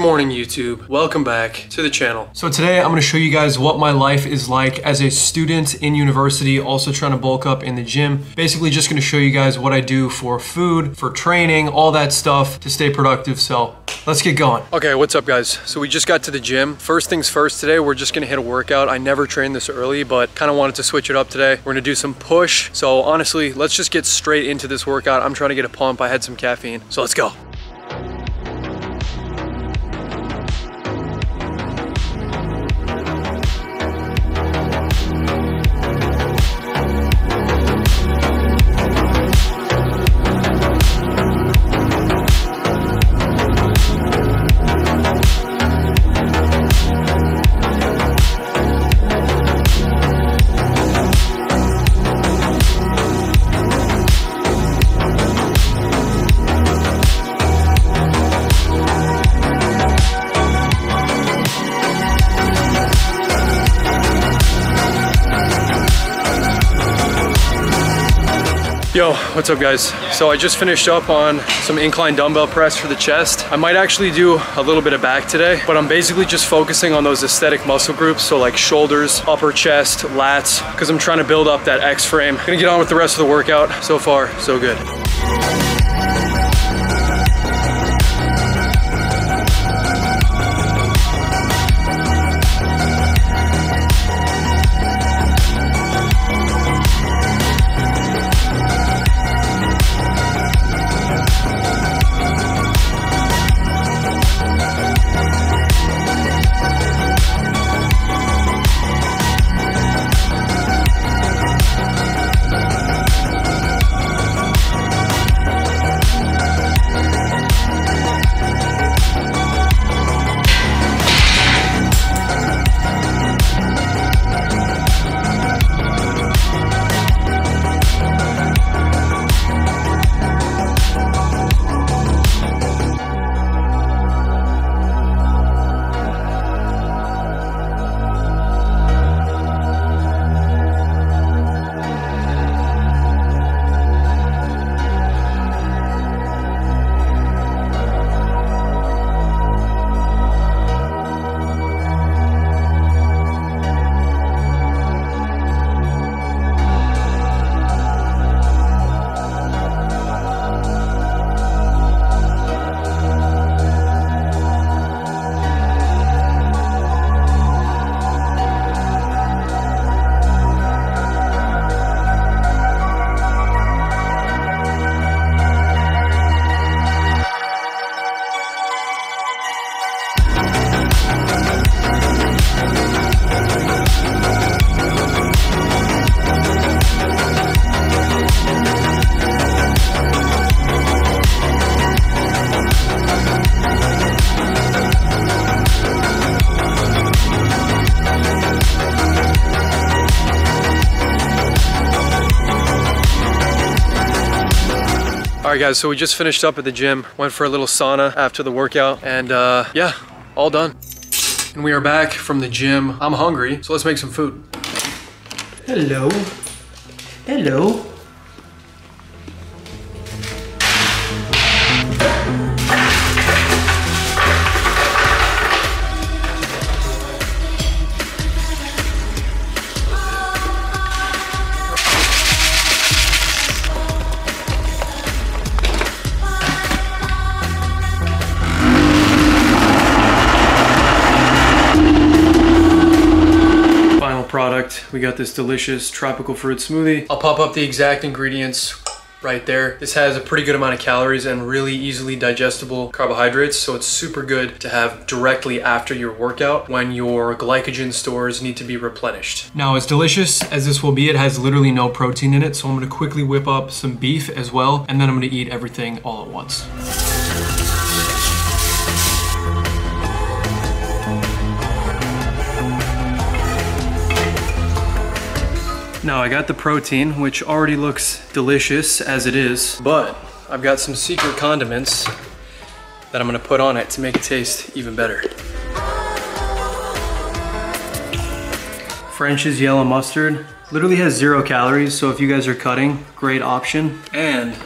Good morning, YouTube. Welcome back to the channel. So today I'm gonna show you guys what my life is like as a student in university, also trying to bulk up in the gym. Basically just gonna show you guys what I do for food, for training, all that stuff to stay productive. So let's get going. Okay, what's up guys? So we just got to the gym. First things first today, we're just gonna hit a workout. I never trained this early, but kind of wanted to switch it up today. We're gonna do some push. So honestly, let's just get straight into this workout. I'm trying to get a pump. I had some caffeine, so let's go. Yo, what's up guys? So I just finished up on some incline dumbbell press for the chest. I might actually do a little bit of back today, but I'm basically just focusing on those aesthetic muscle groups. So like shoulders, upper chest, lats, because I'm trying to build up that X frame. Gonna get on with the rest of the workout. So far, so good. All right guys, so we just finished up at the gym, went for a little sauna after the workout, and uh, yeah, all done. And we are back from the gym. I'm hungry, so let's make some food. Hello. Hello. Product, we got this delicious tropical fruit smoothie. I'll pop up the exact ingredients right there. This has a pretty good amount of calories and really easily digestible carbohydrates, so it's super good to have directly after your workout when your glycogen stores need to be replenished. Now, as delicious as this will be, it has literally no protein in it, so I'm gonna quickly whip up some beef as well, and then I'm gonna eat everything all at once. Now I got the protein, which already looks delicious as it is, but I've got some secret condiments that I'm gonna put on it to make it taste even better. French's yellow mustard literally has zero calories, so if you guys are cutting, great option. And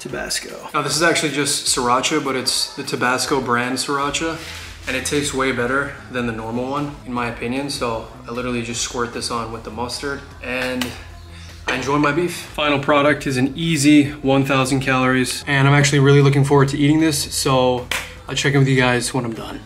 Tabasco. Now this is actually just sriracha, but it's the Tabasco brand sriracha and it tastes way better than the normal one in my opinion. So I literally just squirt this on with the mustard and I enjoy my beef. Final product is an easy 1000 calories and I'm actually really looking forward to eating this. So I'll check in with you guys when I'm done.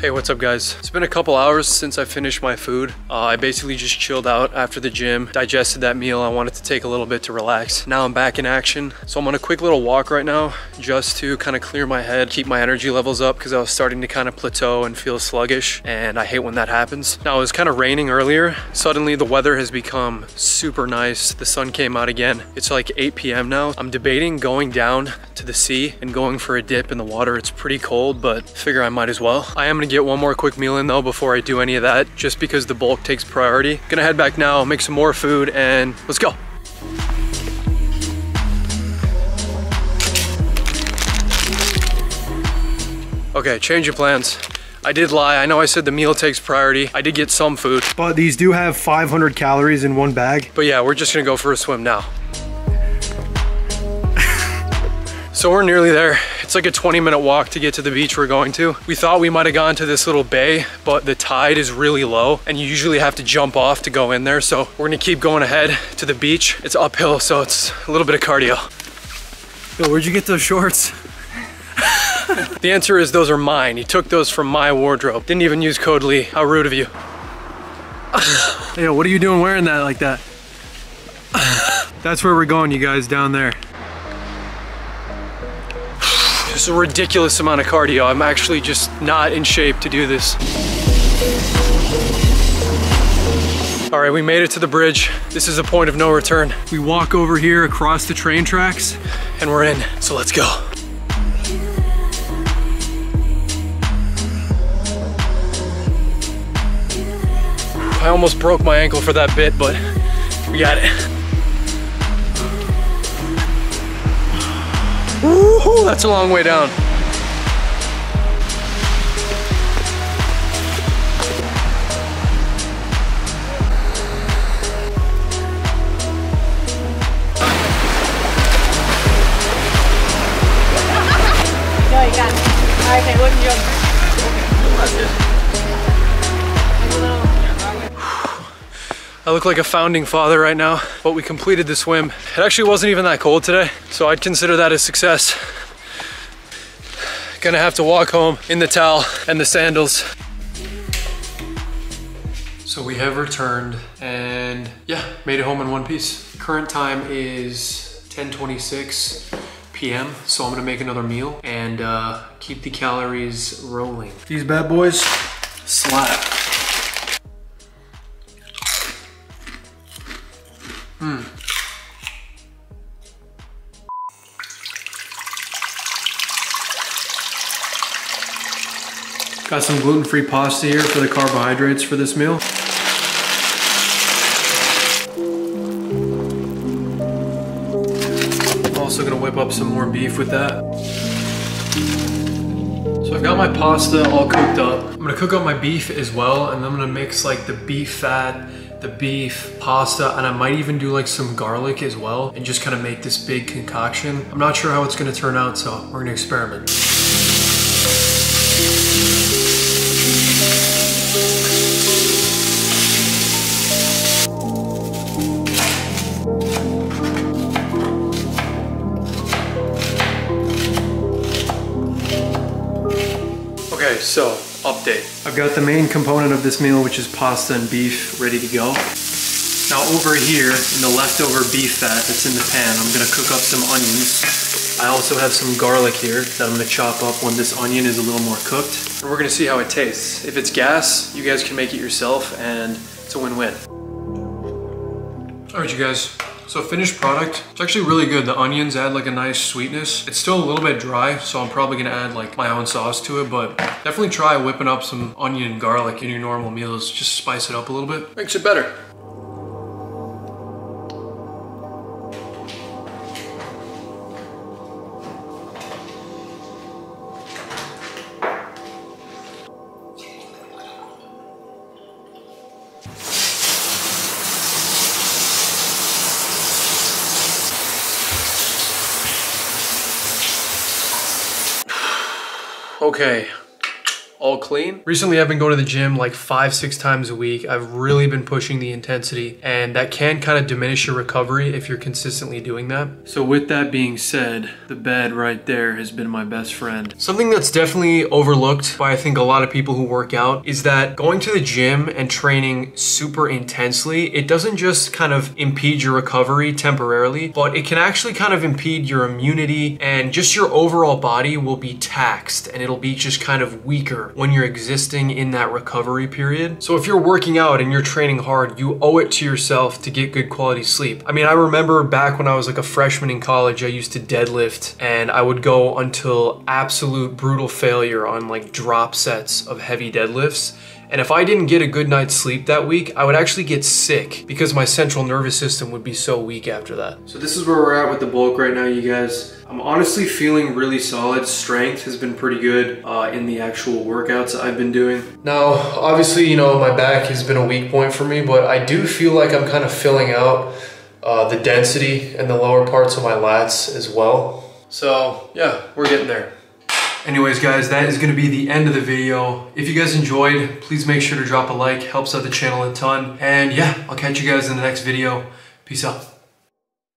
Hey, what's up guys? It's been a couple hours since I finished my food. Uh, I basically just chilled out after the gym, digested that meal. I wanted to take a little bit to relax. Now I'm back in action. So I'm on a quick little walk right now just to kind of clear my head, keep my energy levels up because I was starting to kind of plateau and feel sluggish and I hate when that happens. Now it was kind of raining earlier. Suddenly the weather has become super nice. The sun came out again. It's like 8 p.m. now. I'm debating going down to the sea and going for a dip in the water. It's pretty cold, but figure I might as well. I am gonna get one more quick meal in though before I do any of that, just because the bulk takes priority. Gonna head back now, make some more food, and let's go. Okay, change of plans. I did lie. I know I said the meal takes priority. I did get some food. But these do have 500 calories in one bag. But yeah, we're just gonna go for a swim now. So we're nearly there. It's like a 20 minute walk to get to the beach we're going to. We thought we might have gone to this little bay, but the tide is really low and you usually have to jump off to go in there. So we're gonna keep going ahead to the beach. It's uphill, so it's a little bit of cardio. Yo, where'd you get those shorts? the answer is those are mine. He took those from my wardrobe. Didn't even use code Lee. How rude of you. Yo, what are you doing wearing that like that? That's where we're going, you guys, down there. A ridiculous amount of cardio. I'm actually just not in shape to do this. All right, we made it to the bridge. This is a point of no return. We walk over here across the train tracks and we're in, so let's go. I almost broke my ankle for that bit, but we got it. Ooh, that's a long way down. No, you got it. Okay, look at I look like a founding father right now, but we completed the swim. It actually wasn't even that cold today, so I'd consider that a success. Gonna have to walk home in the towel and the sandals. So we have returned and yeah, made it home in one piece. Current time is 10.26 p.m. So I'm gonna make another meal and uh, keep the calories rolling. These bad boys slap. Hmm. Got some gluten-free pasta here for the carbohydrates for this meal. Also gonna whip up some more beef with that. So I've got my pasta all cooked up. I'm gonna cook up my beef as well and I'm gonna mix like the beef fat the beef, pasta, and I might even do like some garlic as well and just kind of make this big concoction. I'm not sure how it's gonna turn out, so we're gonna experiment. Okay, so update. I've got the main component of this meal, which is pasta and beef ready to go. Now over here in the leftover beef fat that's in the pan, I'm gonna cook up some onions. I also have some garlic here that I'm gonna chop up when this onion is a little more cooked. And we're gonna see how it tastes. If it's gas, you guys can make it yourself and it's a win-win. All right, you guys, so finished product, it's actually really good. The onions add like a nice sweetness. It's still a little bit dry, so I'm probably gonna add like my own sauce to it, but definitely try whipping up some onion and garlic in your normal meals. Just spice it up a little bit. Makes it better. Okay all clean. Recently, I've been going to the gym like five, six times a week. I've really been pushing the intensity and that can kind of diminish your recovery if you're consistently doing that. So with that being said, the bed right there has been my best friend. Something that's definitely overlooked by I think a lot of people who work out is that going to the gym and training super intensely, it doesn't just kind of impede your recovery temporarily, but it can actually kind of impede your immunity and just your overall body will be taxed and it'll be just kind of weaker when you're existing in that recovery period. So if you're working out and you're training hard, you owe it to yourself to get good quality sleep. I mean, I remember back when I was like a freshman in college, I used to deadlift and I would go until absolute brutal failure on like drop sets of heavy deadlifts. And if I didn't get a good night's sleep that week, I would actually get sick because my central nervous system would be so weak after that. So this is where we're at with the bulk right now, you guys. I'm honestly feeling really solid. Strength has been pretty good uh, in the actual workouts I've been doing. Now, obviously, you know, my back has been a weak point for me, but I do feel like I'm kind of filling out uh, the density in the lower parts of my lats as well. So yeah, we're getting there. Anyways, guys, that is gonna be the end of the video. If you guys enjoyed, please make sure to drop a like, helps out the channel a ton. And yeah, I'll catch you guys in the next video. Peace out.